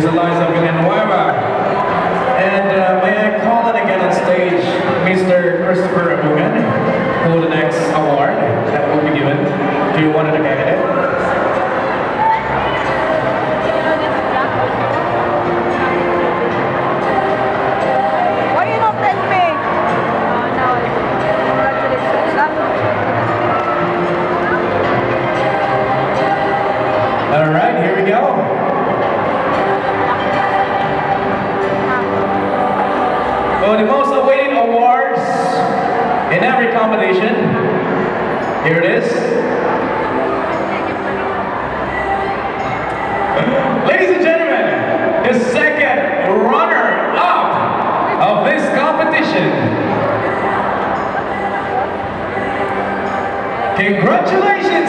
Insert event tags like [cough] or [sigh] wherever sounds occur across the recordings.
Is Eliza Villanueva. And uh, may I call it again on stage, Mr. Christopher Abugan, for the next award that will be given to one of the candidates. In every combination. here it is. Ladies and gentlemen, the second runner-up of this competition. Congratulations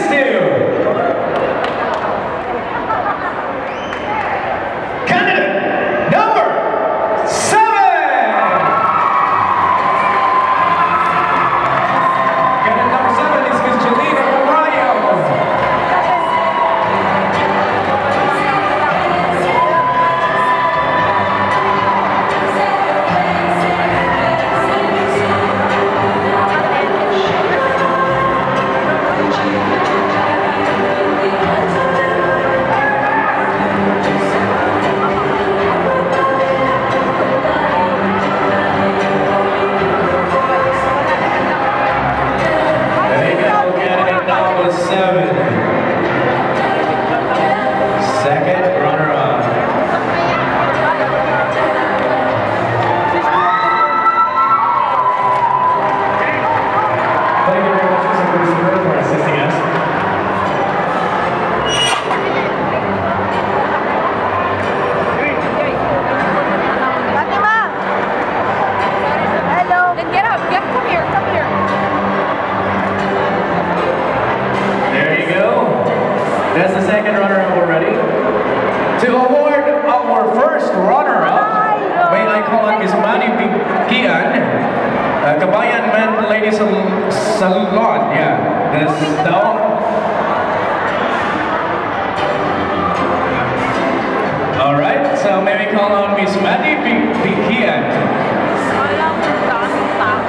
That's the second runner-up already. To award our first runner-up, may I call on Miss Manny Kian, uh, Kabayan Men Ladies Sal- Salon. Yeah, that's down. All right, so may we call on Miss Manny Kian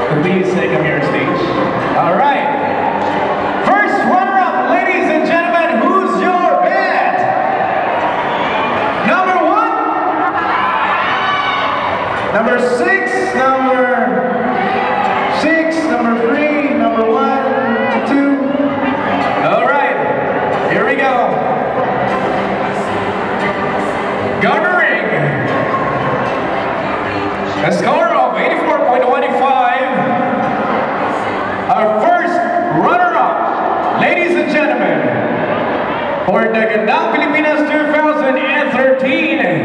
to please take up your stage. All Garnering a score of 84.25. Our first runner-up, ladies and gentlemen, for the Gandang Pilipinas 2013.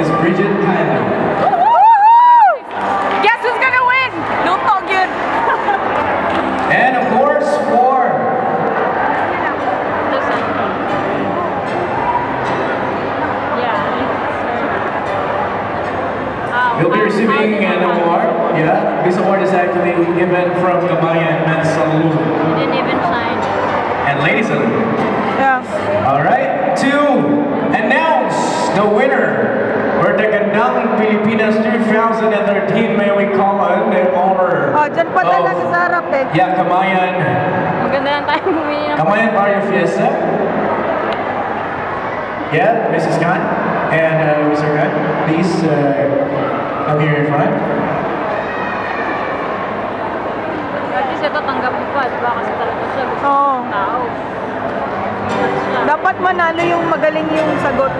is Briggett Kylie. Guess who's gonna win? No talking. [laughs] and of course, for You'll be receiving an award. Yeah, this award is actually given from Kabayan Men's Salon. You didn't even sign. And ladies. Salon. Yeah. All right, two, announce the winner. For the Gandang Pilipinas 2013, may we call on the honor Oh, dyan pa talaga sa harap eh. Yeah, Kamayan, Maganda lang tayo bumili ng Kamayan Barrio Fiesta. Yeah, Mrs. Khan and uh, Mr. Khan, please uh, come here in front. Ito tanggap mo pa, di ba? Kasi talaga siya gusto Oo. ng tao. At siya. Dapat manalo yung magaling yung sagot.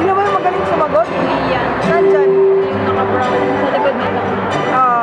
Sino ba yung magaling sumagot? Iyan. Saan dyan? Yung naka-brown sa likod nito. Oo.